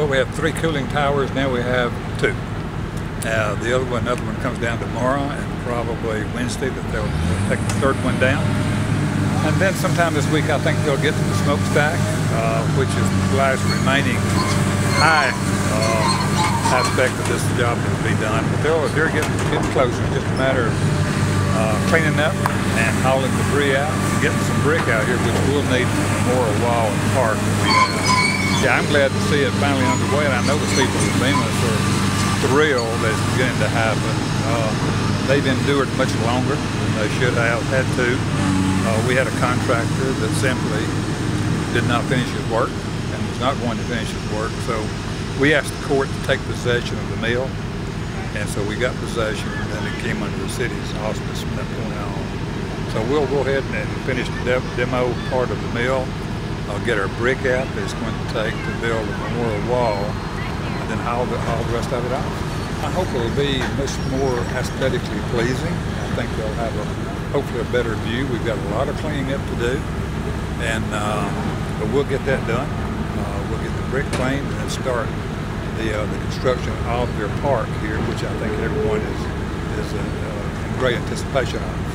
well, we have three cooling towers. Now we have two. Uh, the other one, another one comes down tomorrow and probably Wednesday that they'll, they'll take the third one down. And then sometime this week, I think they'll get to the smokestack, uh, which is the last remaining high uh, aspect of this job that will be done. But they're, they're getting, getting closer. It's just a matter of uh, cleaning up and hauling debris out and getting some brick out here, which we'll need more wall and park we. Yeah, I'm glad to see it finally underway, and I know the people in Bemis are thrilled that it's beginning to happen. Uh, they've endured much longer than they should have had to. Uh, we had a contractor that simply did not finish his work and was not going to finish his work, so we asked the court to take possession of the mill, and so we got possession, and it came under the city's auspice from that point on. So we'll go ahead and finish the demo part of the mill, I'll get our brick out that it's going to take to build a memorial wall, and then haul the, haul the rest of it out. I hope it'll be much more aesthetically pleasing. I think they'll have a, hopefully a better view. We've got a lot of cleaning up to do, and uh, but we'll get that done. Uh, we'll get the brick cleaned and start the uh, the construction of their park here, which I think everyone is is uh, in great anticipation of.